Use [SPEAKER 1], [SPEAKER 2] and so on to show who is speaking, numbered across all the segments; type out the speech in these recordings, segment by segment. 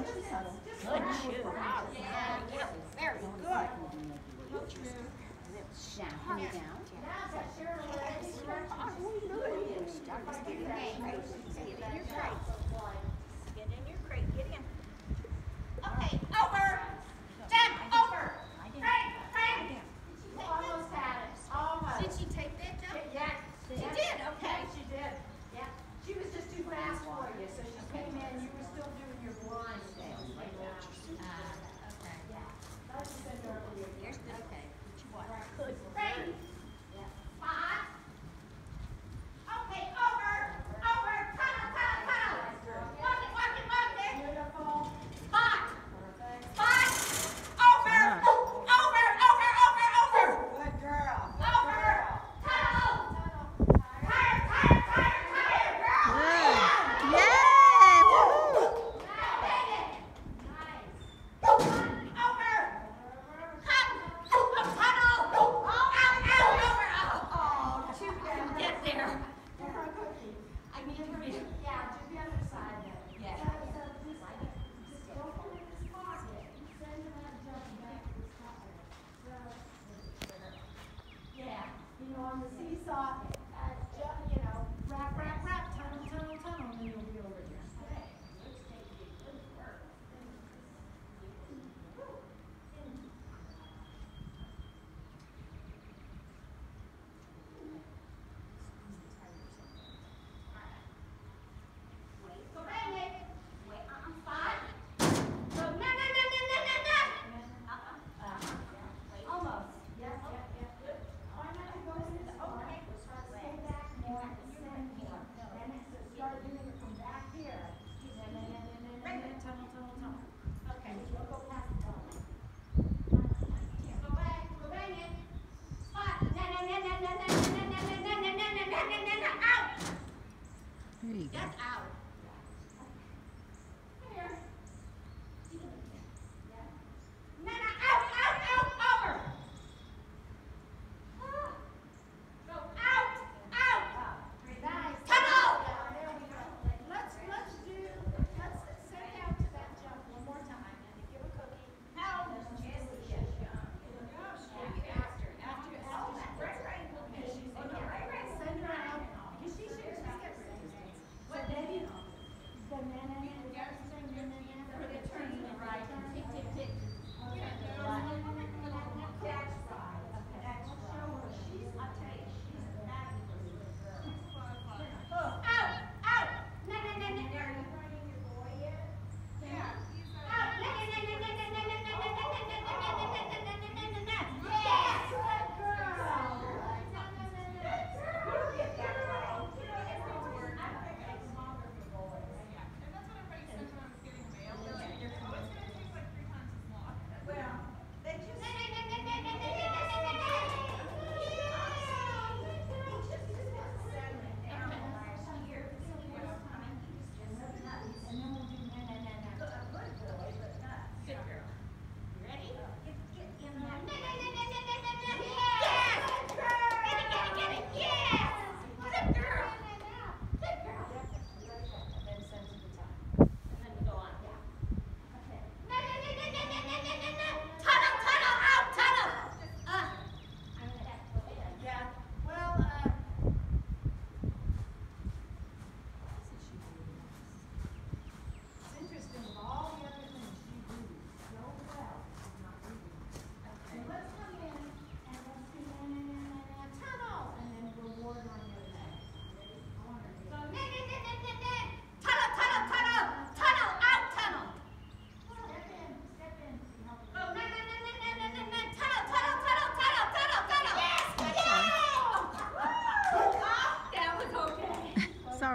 [SPEAKER 1] Good very good.
[SPEAKER 2] Down.
[SPEAKER 3] You are.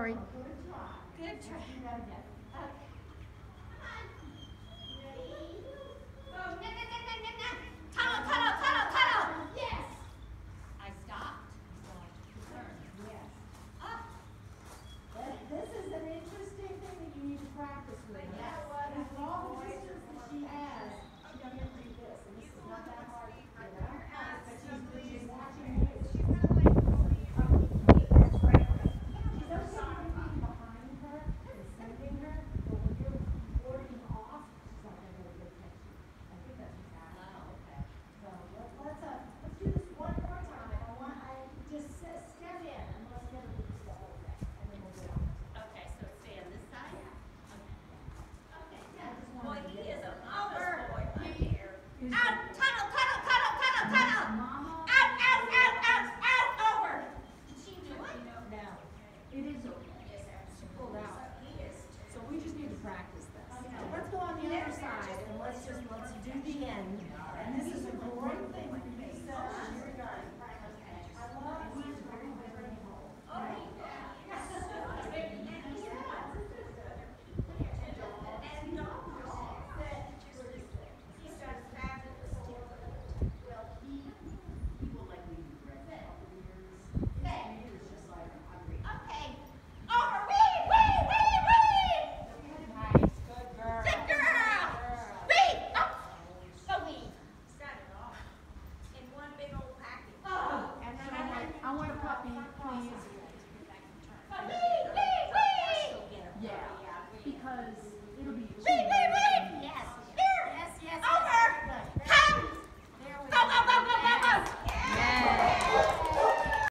[SPEAKER 2] sorry.
[SPEAKER 3] Good try.